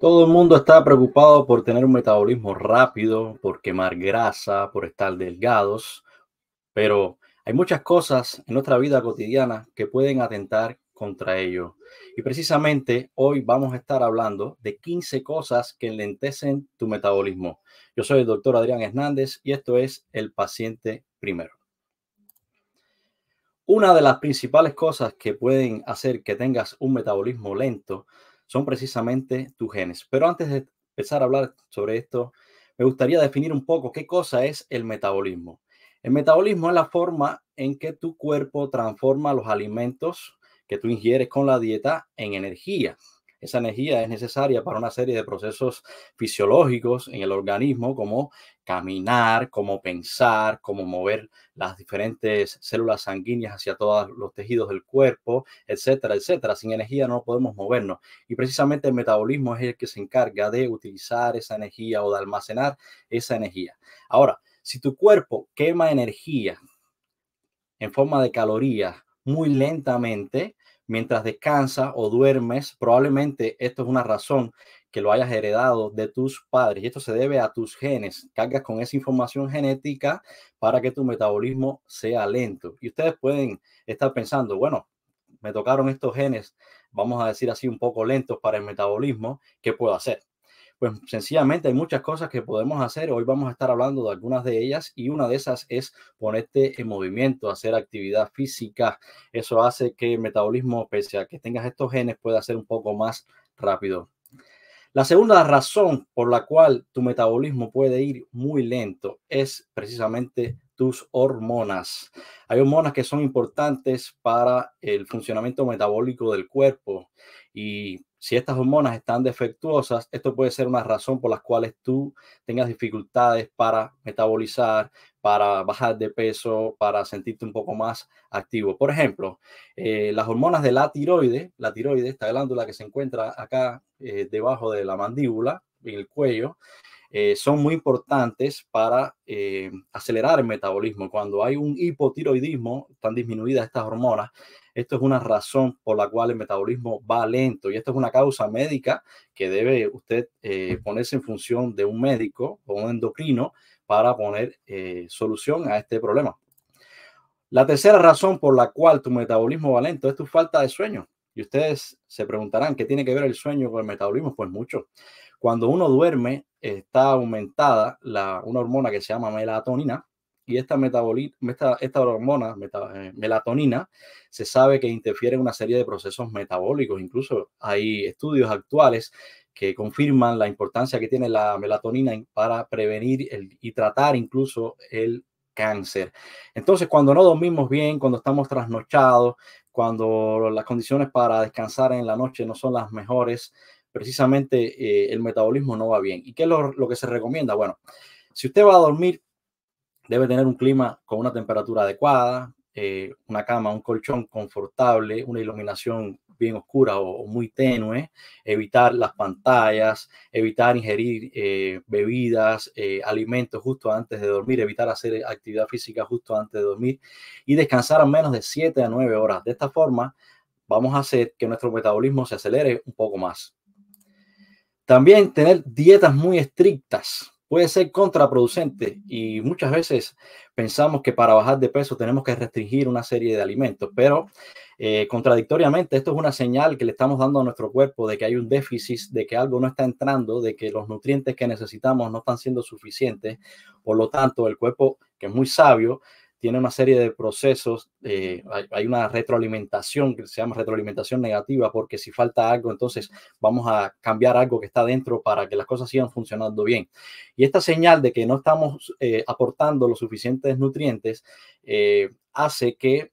Todo el mundo está preocupado por tener un metabolismo rápido, por quemar grasa, por estar delgados, pero hay muchas cosas en nuestra vida cotidiana que pueden atentar contra ello. Y precisamente hoy vamos a estar hablando de 15 cosas que enlentecen tu metabolismo. Yo soy el doctor Adrián Hernández y esto es El paciente primero. Una de las principales cosas que pueden hacer que tengas un metabolismo lento son precisamente tus genes. Pero antes de empezar a hablar sobre esto, me gustaría definir un poco qué cosa es el metabolismo. El metabolismo es la forma en que tu cuerpo transforma los alimentos que tú ingieres con la dieta en energía. Esa energía es necesaria para una serie de procesos fisiológicos en el organismo, como caminar, como pensar, como mover las diferentes células sanguíneas hacia todos los tejidos del cuerpo, etcétera, etcétera. Sin energía no podemos movernos. Y precisamente el metabolismo es el que se encarga de utilizar esa energía o de almacenar esa energía. Ahora, si tu cuerpo quema energía en forma de calorías muy lentamente, mientras descansa o duermes, probablemente esto es una razón que lo hayas heredado de tus padres y esto se debe a tus genes. Cargas con esa información genética para que tu metabolismo sea lento. Y ustedes pueden estar pensando, bueno, me tocaron estos genes, vamos a decir así, un poco lentos para el metabolismo, ¿qué puedo hacer? Pues sencillamente hay muchas cosas que podemos hacer. Hoy vamos a estar hablando de algunas de ellas y una de esas es ponerte en movimiento, hacer actividad física. Eso hace que el metabolismo, pese a que tengas estos genes, pueda ser un poco más rápido. La segunda razón por la cual tu metabolismo puede ir muy lento es precisamente tus hormonas. Hay hormonas que son importantes para el funcionamiento metabólico del cuerpo y si estas hormonas están defectuosas, esto puede ser una razón por las cuales tú tengas dificultades para metabolizar, para bajar de peso, para sentirte un poco más activo. Por ejemplo, eh, las hormonas de la tiroide, la tiroide, esta glándula que se encuentra acá eh, debajo de la mandíbula, en el cuello, eh, son muy importantes para acelerar el metabolismo. Cuando hay un hipotiroidismo, están disminuidas estas hormonas, esto es una razón por la cual el metabolismo va lento y esto es una causa médica que debe usted eh, ponerse en función de un médico o un endocrino para poner eh, solución a este problema. La tercera razón por la cual tu metabolismo va lento es tu falta de sueño. Y ustedes se preguntarán, ¿qué tiene que ver el sueño con el metabolismo? Pues mucho. Cuando uno duerme, está aumentada una hormona que se llama melatonina, y esta, esta, esta hormona, eh, melatonina, se sabe que interfiere en una serie de procesos metabólicos. Incluso hay estudios actuales que confirman la importancia que tiene la melatonina para prevenir y tratar incluso el cáncer. Entonces, cuando no dormimos bien, cuando estamos trasnochados, cuando las condiciones para descansar en la noche no son las mejores, precisamente eh, el metabolismo no va bien. ¿Y qué es lo, que se recomienda? Bueno, si usted va a dormir Debe tener un clima con una temperatura adecuada, eh, una cama, un colchón confortable, una iluminación bien oscura o, muy tenue, evitar las pantallas, evitar ingerir eh, bebidas, alimentos justo antes de dormir, evitar hacer actividad física justo antes de dormir y descansar a menos de 7 a 9 horas. De esta forma, vamos a hacer que nuestro metabolismo se acelere un poco más. También tener dietas muy estrictas puede ser contraproducente y muchas veces pensamos que para bajar de peso tenemos que restringir una serie de alimentos, pero eh, contradictoriamente esto es una señal que le estamos dando a nuestro cuerpo de que hay un déficit, de que algo no está entrando, de que los nutrientes que necesitamos no están siendo suficientes. Por lo tanto, el cuerpo, que es muy sabio, tiene una serie de procesos, eh, hay, una retroalimentación que se llama retroalimentación negativa, porque si falta algo, entonces vamos a cambiar algo que está dentro para que las cosas sigan funcionando bien. Y esta señal de que no estamos eh, aportando los suficientes nutrientes eh, hace que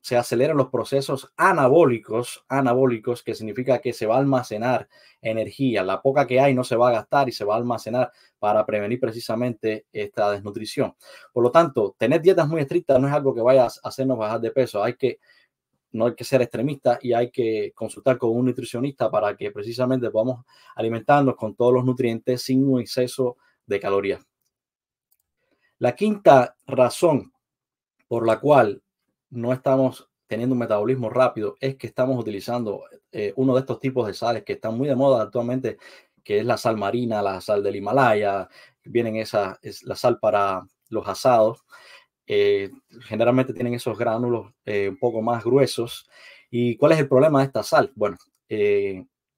se aceleran los procesos anabólicos, anabólicos, que significa que se va a almacenar energía. La poca que hay no se va a gastar y se va a almacenar para prevenir precisamente esta desnutrición. Por lo tanto, tener dietas muy estrictas no es algo que vaya a hacernos bajar de peso. Hay que, no hay que ser extremista y hay que consultar con un nutricionista para que precisamente podamos alimentarnos con todos los nutrientes sin un exceso de calorías. La quinta razón por la cual no estamos teniendo un metabolismo rápido es que estamos utilizando eh, uno de estos tipos de sales que están muy de moda actualmente, que es la sal marina, la sal del Himalaya, vienen esa, es la sal para los asados. Eh, generalmente tienen esos gránulos eh, un poco más gruesos. ¿Y cuál es el problema de esta sal? Bueno,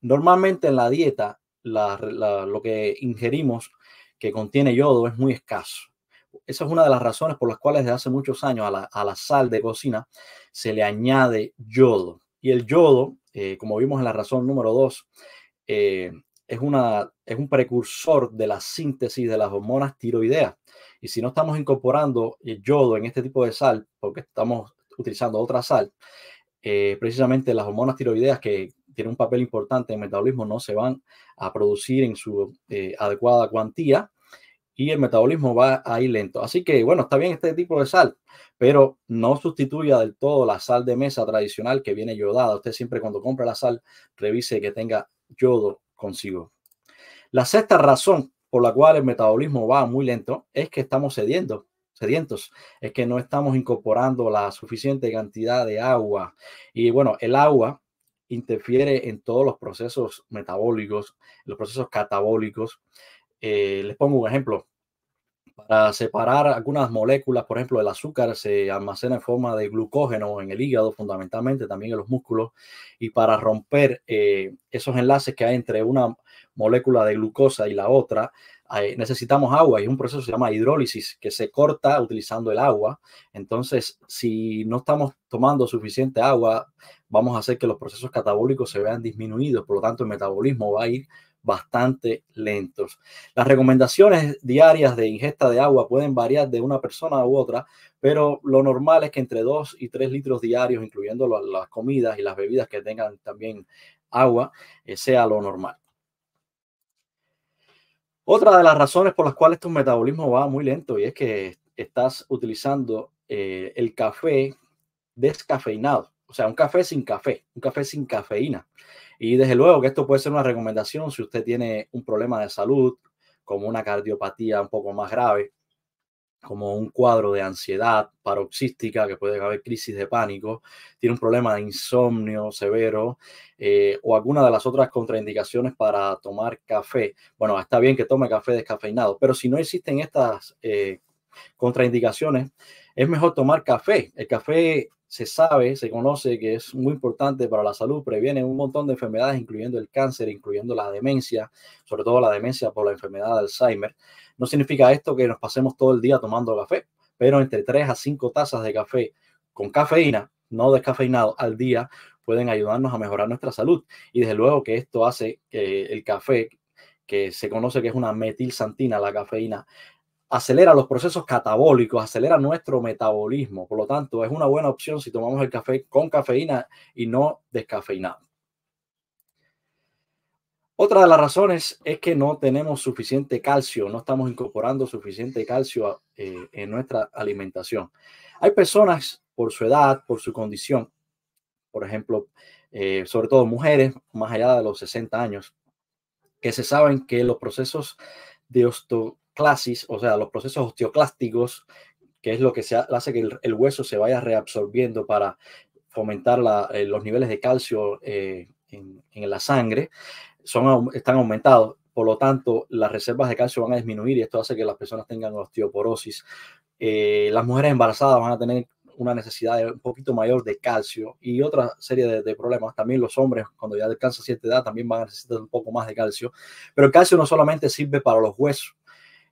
normalmente en la dieta lo que ingerimos que contiene yodo es muy escaso. Esa es una de las razones por las cuales desde hace muchos años a la, sal de cocina se le añade yodo. Y el yodo, eh, como vimos en la razón número 2, eh, es, una, es un precursor de la síntesis de las hormonas tiroideas. Y si no estamos incorporando el yodo en este tipo de sal, porque estamos utilizando otra sal, eh, precisamente las hormonas tiroideas que tienen un papel importante en el metabolismo no se van a producir en su adecuada cuantía y el metabolismo va ahí lento. Así que, bueno, está bien este tipo de sal, pero no sustituya del todo la sal de mesa tradicional que viene yodada. Usted siempre cuando compra la sal, revise que tenga yodo consigo. La sexta razón por la cual el metabolismo va muy lento es que estamos cediendo, sedientos, es que no estamos incorporando la suficiente cantidad de agua. Y bueno, el agua interfiere en todos los procesos metabólicos, los procesos catabólicos. Eh, les pongo un ejemplo. Para separar algunas moléculas, por ejemplo, el azúcar se almacena en forma de glucógeno en el hígado, fundamentalmente también en los músculos, y para romper eh, esos enlaces que hay entre una molécula de glucosa y la otra, necesitamos agua y un proceso se llama hidrólisis que se corta utilizando el agua. Entonces, si no estamos tomando suficiente agua, vamos a hacer que los procesos catabólicos se vean disminuidos, por lo tanto el metabolismo va a ir bastante lentos. Las recomendaciones diarias de ingesta de agua pueden variar de una persona u otra, pero lo normal es que entre 2 y 3 litros diarios, incluyendo las comidas y las bebidas que tengan también agua, eh, sea lo normal. Otra de las razones por las cuales tu metabolismo va muy lento y es que estás utilizando eh, el café descafeinado, o sea, un café sin café, un café sin cafeína. Y desde luego que esto puede ser una recomendación si usted tiene un problema de salud, como una cardiopatía un poco más grave, como un cuadro de ansiedad paroxística, que puede haber crisis de pánico, tiene un problema de insomnio severo eh, o alguna de las otras contraindicaciones para tomar café. Bueno, está bien que tome café descafeinado, pero si no existen estas eh, contraindicaciones, es mejor tomar café. El café se sabe, se conoce que es muy importante para la salud, previene un montón de enfermedades, incluyendo el cáncer, incluyendo la demencia, sobre todo la demencia por la enfermedad de Alzheimer. No significa esto que nos pasemos todo el día tomando café, pero entre 3 a 5 tazas de café con cafeína, no descafeinado, al día, pueden ayudarnos a mejorar nuestra salud. Y desde luego que esto hace que el café, que se conoce que es una metilsantina, la cafeína, acelera los procesos catabólicos, acelera nuestro metabolismo. Por lo tanto, es una buena opción si tomamos el café con cafeína y no descafeinado. Otra de las razones es que no tenemos suficiente calcio, no estamos incorporando suficiente calcio eh, en nuestra alimentación. Hay personas por su edad, por su condición, por ejemplo, eh, sobre todo mujeres más allá de los 60 años, que se saben que los procesos de osto clasis, o sea, los procesos osteoclásticos, que es lo que hace que el, hueso se vaya reabsorbiendo para fomentar eh, los niveles de calcio eh, en, la sangre, son, están aumentados. Por lo tanto, las reservas de calcio van a disminuir y esto hace que las personas tengan osteoporosis. Eh, las mujeres embarazadas van a tener una necesidad un poquito mayor de calcio y otra serie de, de, problemas. También los hombres, cuando ya alcanzan cierta edad, también van a necesitar un poco más de calcio. Pero el calcio no solamente sirve para los huesos,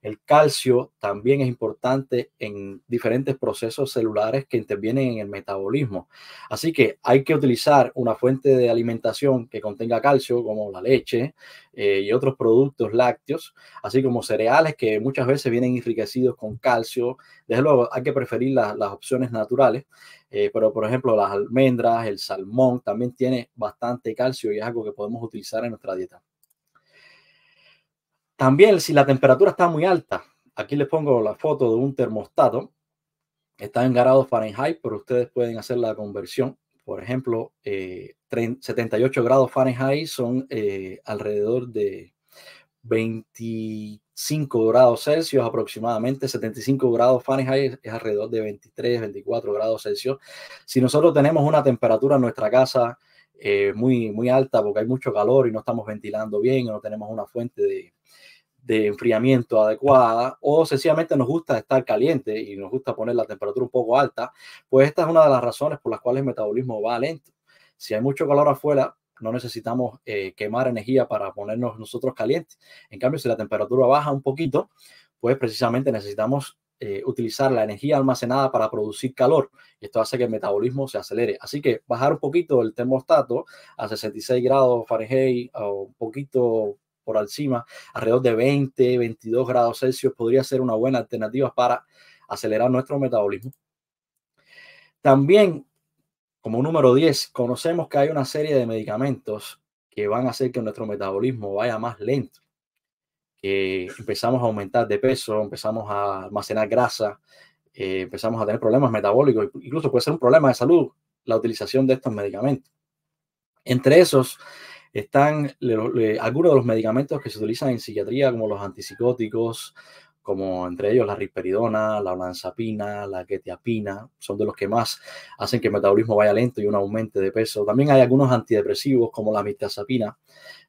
el calcio también es importante en diferentes procesos celulares que intervienen en el metabolismo. Así que hay que utilizar una fuente de alimentación que contenga calcio, como la leche eh, y otros productos lácteos, así como cereales que muchas veces vienen enriquecidos con calcio. Desde luego, hay que preferir las opciones naturales, eh, pero por ejemplo, las almendras, el salmón también tiene bastante calcio y es algo que podemos utilizar en nuestra dieta. También si la temperatura está muy alta, aquí les pongo la foto de un termostato, está en grados Fahrenheit, pero ustedes pueden hacer la conversión. Por ejemplo, 78 eh, grados Fahrenheit son eh, alrededor de 25 grados Celsius aproximadamente, 75 grados Fahrenheit es alrededor de 23, 24 grados Celsius. Si nosotros tenemos una temperatura en nuestra casa eh, muy, muy alta porque hay mucho calor y no estamos ventilando bien no tenemos una fuente de, de enfriamiento adecuada o sencillamente nos gusta estar caliente y nos gusta poner la temperatura un poco alta, pues esta es una de las razones por las cuales el metabolismo va lento. Si hay mucho calor afuera, no necesitamos eh, quemar energía para ponernos nosotros calientes. En cambio, si la temperatura baja un poquito, pues precisamente necesitamos eh, utilizar la energía almacenada para producir calor. Y esto hace que el metabolismo se acelere. Así que bajar un poquito el termostato a 66 grados Fahrenheit o un poquito por encima, alrededor de 20, 22 grados Celsius, podría ser una buena alternativa para acelerar nuestro metabolismo. También como número 10, conocemos que hay una serie de medicamentos que van a hacer que nuestro metabolismo vaya más lento, que empezamos a aumentar de peso, empezamos a almacenar grasa, eh, empezamos a tener problemas metabólicos, incluso puede ser un problema de salud la utilización de estos medicamentos. Entre esos están algunos de los medicamentos que se utilizan en psiquiatría, como los antipsicóticos, como entre ellos la risperidona, la olanzapina, la quetiapina, son de los que más hacen que el metabolismo vaya lento y un aumente de peso. También hay algunos antidepresivos como la mirtazapina,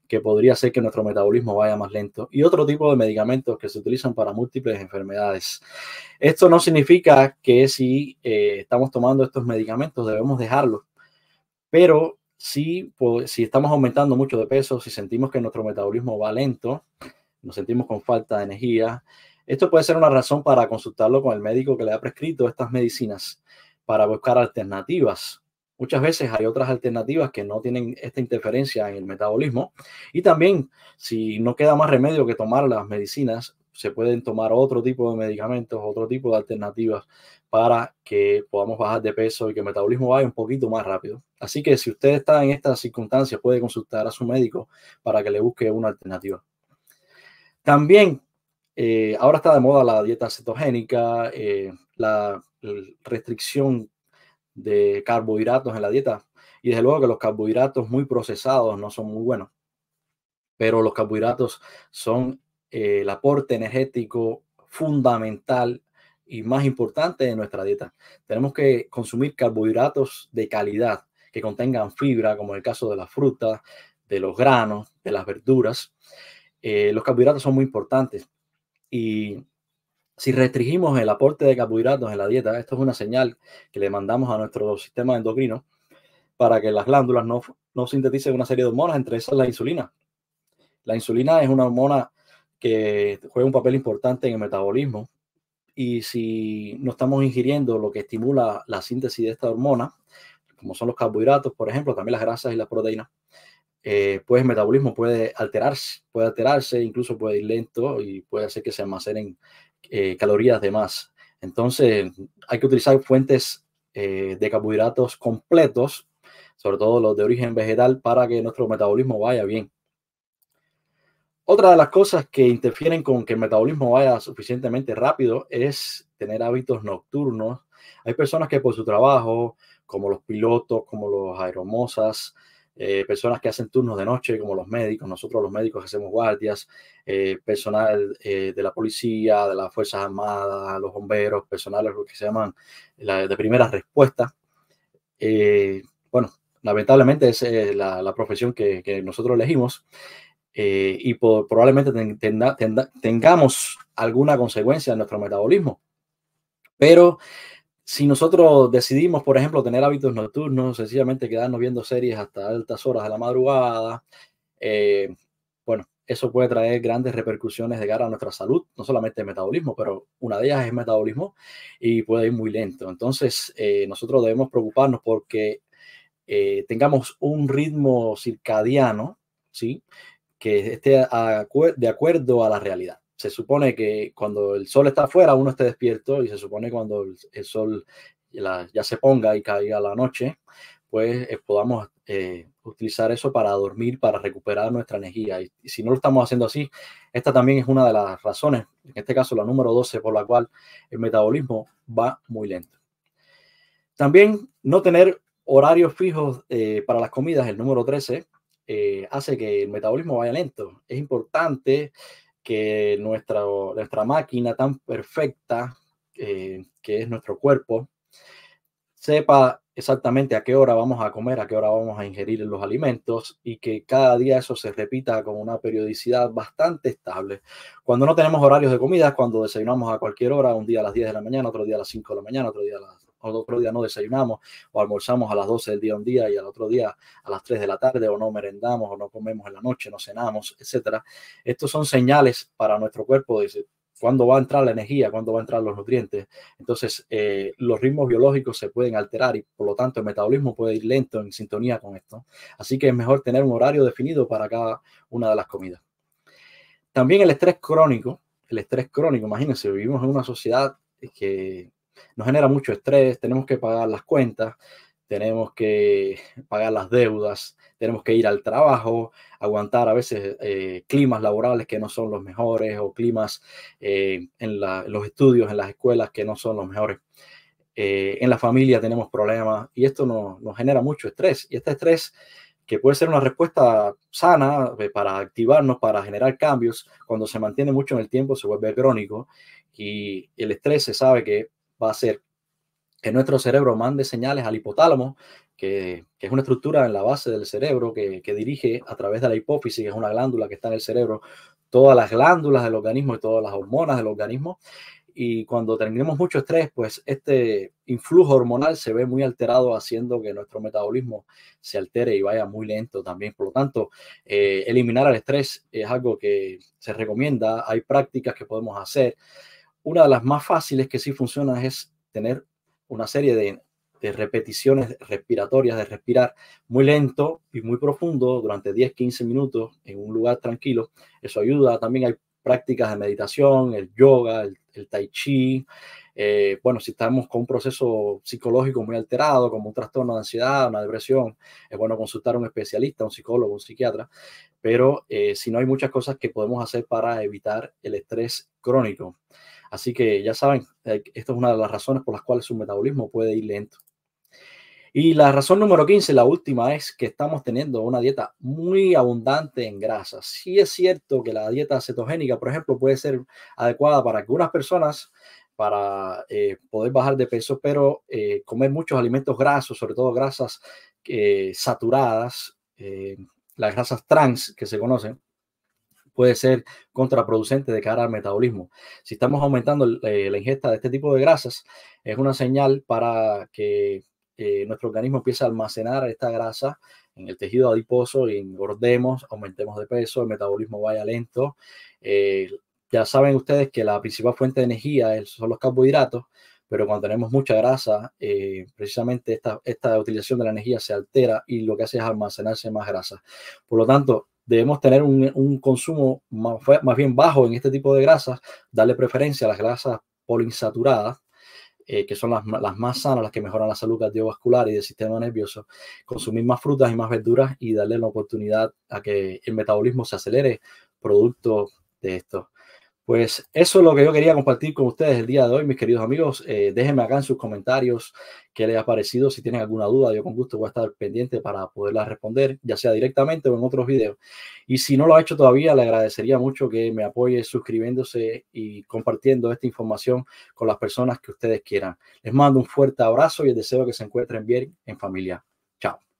que podría hacer que nuestro metabolismo vaya más lento, y otro tipo de medicamentos que se utilizan para múltiples enfermedades. Esto no significa que si eh, estamos tomando estos medicamentos debemos dejarlos, pero si, pues, si estamos aumentando mucho de peso, si sentimos que nuestro metabolismo va lento, nos sentimos con falta de energía, esto puede ser una razón para consultarlo con el médico que le ha prescrito estas medicinas para buscar alternativas. Muchas veces hay otras alternativas que no tienen esta interferencia en el metabolismo. Y también, si no queda más remedio que tomar las medicinas, se pueden tomar otro tipo de medicamentos, otro tipo de alternativas para que podamos bajar de peso y que el metabolismo vaya un poquito más rápido. Así que si usted está en estas circunstancias, puede consultar a su médico para que le busque una alternativa. También eh, ahora está de moda la dieta cetogénica, eh, la restricción de carbohidratos en la dieta. Y desde luego que los carbohidratos muy procesados no son muy buenos, pero los carbohidratos son eh, el aporte energético fundamental y más importante de nuestra dieta. Tenemos que consumir carbohidratos de calidad que contengan fibra, como en el caso de la fruta, de los granos, de las verduras. los carbohidratos son muy importantes y si restringimos el aporte de carbohidratos en la dieta, esto es una señal que le mandamos a nuestro sistema endocrino para que las glándulas no, no sinteticen una serie de hormonas, entre esas la insulina. La insulina es una hormona que juega un papel importante en el metabolismo y si no estamos ingiriendo lo que estimula la síntesis de esta hormona, como son los carbohidratos, por ejemplo, también las grasas y las proteínas, eh, pues el metabolismo puede alterarse, puede alterarse, incluso puede ir lento y puede hacer que se almacenen eh, calorías de más. Entonces hay que utilizar fuentes eh, de carbohidratos completos, sobre todo los de origen vegetal, para que nuestro metabolismo vaya bien. Otra de las cosas que interfieren con que el metabolismo vaya suficientemente rápido es tener hábitos nocturnos. Hay personas que por su trabajo, como los pilotos, como los aeromosas, eh, personas que hacen turnos de noche, como los médicos, nosotros los médicos hacemos guardias, eh, personal eh, de la policía, de las Fuerzas Armadas, los bomberos, personal lo que se llaman de primera respuesta. bueno, lamentablemente es la, profesión que, nosotros elegimos y probablemente tengamos alguna consecuencia en nuestro metabolismo. Pero si nosotros decidimos, por ejemplo, tener hábitos nocturnos, sencillamente quedarnos viendo series hasta altas horas de la madrugada, eh, bueno, eso puede traer grandes repercusiones de cara a nuestra salud, no solamente el metabolismo, pero una de ellas es el metabolismo y puede ir muy lento. Entonces, eh, nosotros debemos preocuparnos porque eh, tengamos un ritmo circadiano, ¿sí? Que esté de acuerdo a la realidad se supone que cuando el sol está afuera uno esté despierto y se supone cuando el, sol ya se ponga y caiga la noche, pues eh, podamos eh, utilizar eso para dormir, para recuperar nuestra energía. Y, si no lo estamos haciendo así, esta también es una de las razones, en este caso la número 12, por la cual el metabolismo va muy lento. También no tener horarios fijos eh, para las comidas, el número 13, eh, hace que el metabolismo vaya lento. Es importante que nuestra, nuestra máquina tan perfecta eh, que es nuestro cuerpo sepa exactamente a qué hora vamos a comer, a qué hora vamos a ingerir los alimentos y que cada día eso se repita con una periodicidad bastante estable. Cuando no tenemos horarios de comida, cuando desayunamos a cualquier hora, un día a las 10 de la mañana, otro día a las 5 de la mañana, otro día a las otro día no desayunamos o almorzamos a las 12 del día un día y al otro día a las 3 de la tarde o no merendamos o no comemos en la noche, no cenamos, etcétera. Estos son señales para nuestro cuerpo de cuándo va a entrar la energía, cuándo va a entrar los nutrientes. Entonces, eh, los ritmos biológicos se pueden alterar y por lo tanto el metabolismo puede ir lento en sintonía con esto. Así que es mejor tener un horario definido para cada una de las comidas. También el estrés crónico, el estrés crónico, imagínense, vivimos en una sociedad que nos genera mucho estrés, tenemos que pagar las cuentas, tenemos que pagar las deudas, tenemos que ir al trabajo, aguantar a veces eh, climas laborales que no son los mejores o climas eh, en, los estudios, en las escuelas que no son los mejores. Eh, en la familia tenemos problemas y esto nos, nos genera mucho estrés. Y este estrés que puede ser una respuesta sana para activarnos, para generar cambios, cuando se mantiene mucho en el tiempo se vuelve crónico y el estrés se sabe que va a ser que nuestro cerebro mande señales al hipotálamo, que, es una estructura en la base del cerebro que, dirige a través de la hipófisis, que es una glándula que está en el cerebro, todas las glándulas del organismo y todas las hormonas del organismo. Y cuando tenemos mucho estrés, pues este influjo hormonal se ve muy alterado, haciendo que nuestro metabolismo se altere y vaya muy lento también. Por lo tanto, eh, eliminar el estrés es algo que se recomienda. Hay prácticas que podemos hacer. Una de las más fáciles que sí funciona es tener una serie de, repeticiones respiratorias, de respirar muy lento y muy profundo durante 10, 15 minutos en un lugar tranquilo. Eso ayuda. También hay prácticas de meditación, el yoga, el, tai chi. Eh, bueno, si estamos con un proceso psicológico muy alterado, como un trastorno de ansiedad, una depresión, es bueno consultar a un especialista, un psicólogo, un psiquiatra. Pero eh, si no, hay muchas cosas que podemos hacer para evitar el estrés crónico. Así que ya saben, eh, esta es una de las razones por las cuales su metabolismo puede ir lento. Y la razón número 15, la última, es que estamos teniendo una dieta muy abundante en grasas. Sí es cierto que la dieta cetogénica, por ejemplo, puede ser adecuada para algunas personas para eh, poder bajar de peso, pero eh, comer muchos alimentos grasos, sobre todo grasas saturadas, las grasas trans que se conocen, puede ser contraproducente de cara al metabolismo. Si estamos aumentando eh, la ingesta de este tipo de grasas, es una señal para que eh, nuestro organismo empiece a almacenar esta grasa en el tejido adiposo y engordemos, aumentemos de peso, el metabolismo vaya lento. Eh, ya saben ustedes que la principal fuente de energía son los carbohidratos, pero cuando tenemos mucha grasa, precisamente esta, esta utilización de la energía se altera y lo que hace es almacenarse más grasa. Por lo tanto, debemos tener un, consumo más, bien bajo en este tipo de grasas, darle preferencia a las grasas poliinsaturadas, eh, que son las, más sanas, las que mejoran la salud cardiovascular y del sistema nervioso, consumir más frutas y más verduras y darle la oportunidad a que el metabolismo se acelere producto de esto. Pues eso es lo que yo quería compartir con ustedes el día de hoy, mis queridos amigos. Eh, déjenme acá en sus comentarios qué les ha parecido. Si tienen alguna duda, yo con gusto voy a estar pendiente para poderla responder, ya sea directamente o en otros videos. Y si no lo ha hecho todavía, le agradecería mucho que me apoye suscribiéndose y compartiendo esta información con las personas que ustedes quieran. Les mando un fuerte abrazo y el deseo que se encuentren bien en familia. Chao.